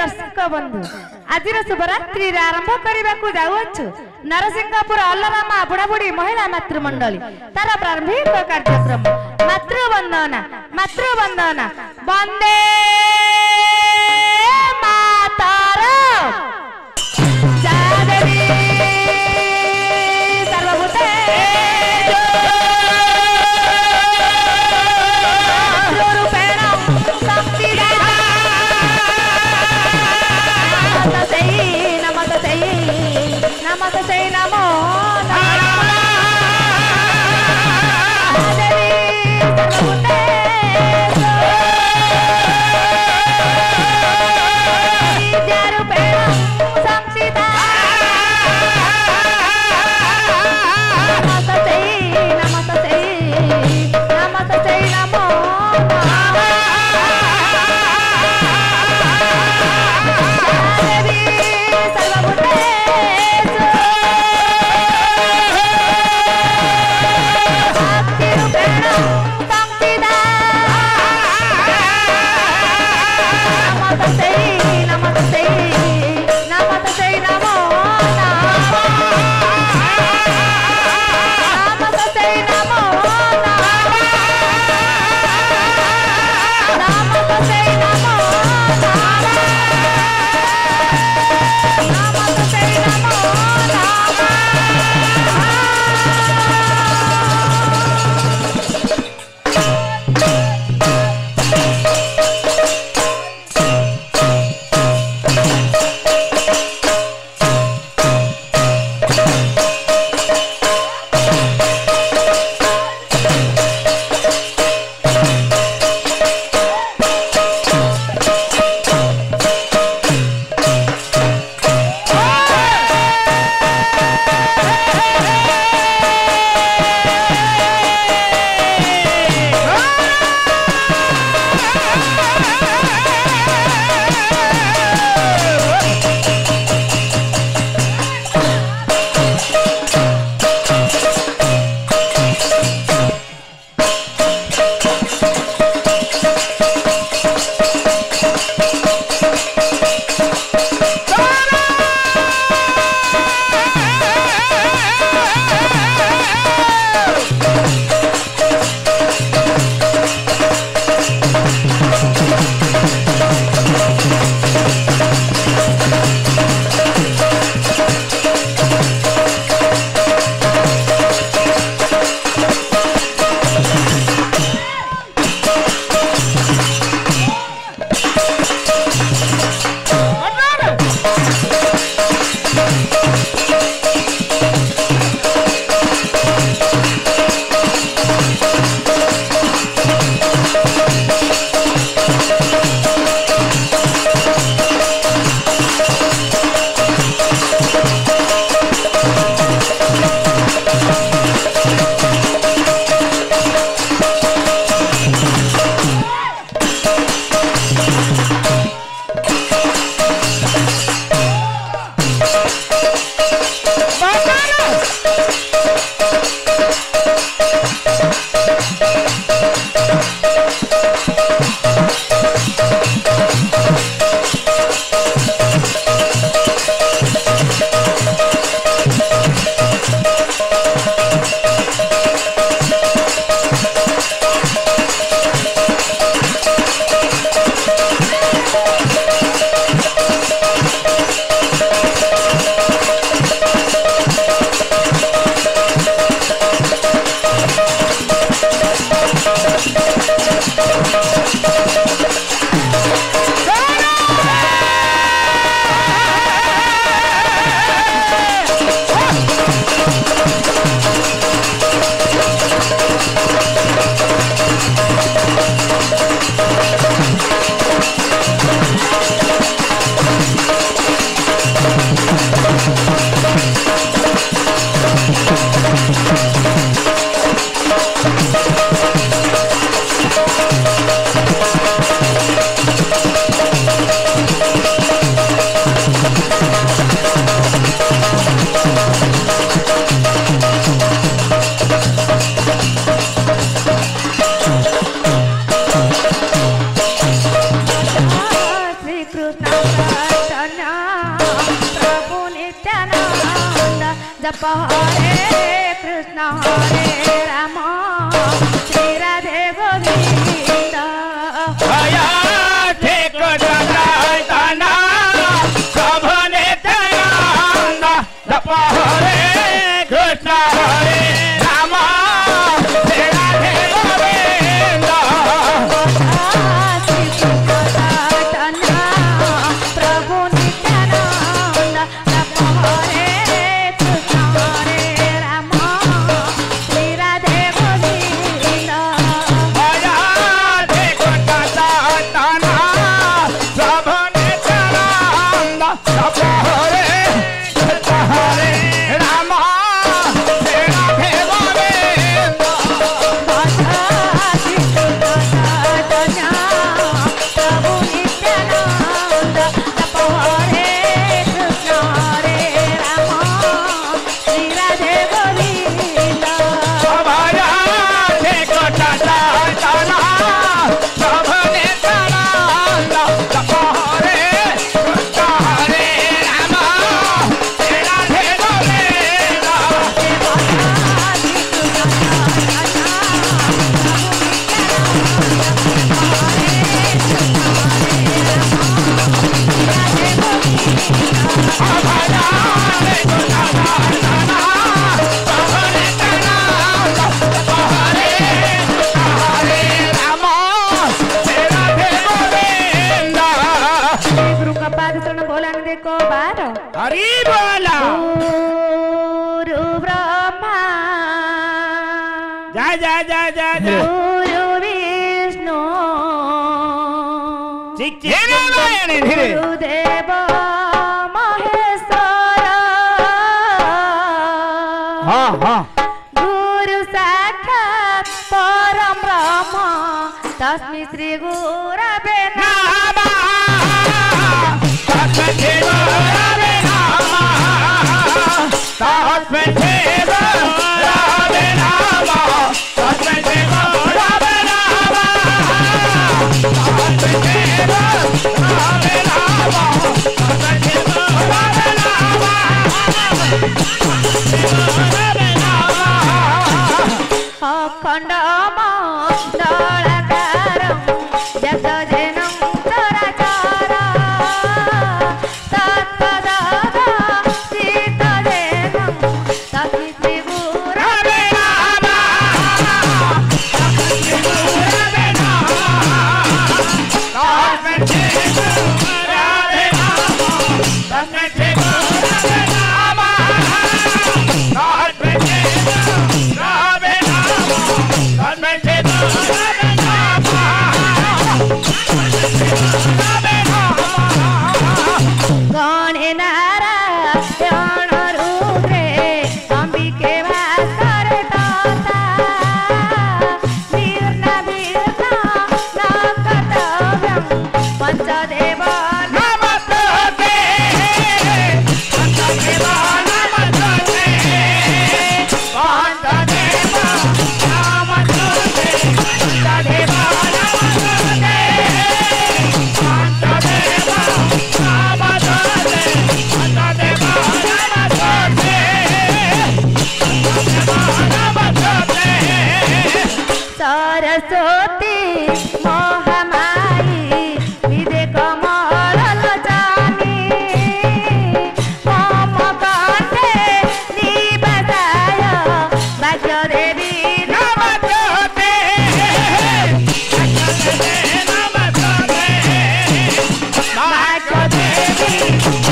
दर्शक बंधु आज शुभरात्रि आरंभ करने को जाऊ नरसिंहपुर अल्लमामा बुढ़ाबुढ़ी महिला मातृमंडली तार प्रारंभिक कार्यक्रम मातृवंदना मातृवंदना वंदे माता जप हरे कृष्ण हरे राम। श्री राधे गोविंद। भया ठेक चैतन्य प्रभु नित्यानंद जप हरे जय जय जय जय जय गुरु विष्णु। ठीक ठीक। धीरे धीरे धीरे गुरुदेव महेश्वर। हाँ हाँ। गुरु साक्षात परम ब्रह्म। तस्मै श्री गुरवे नमः। अखण्ड Thank you.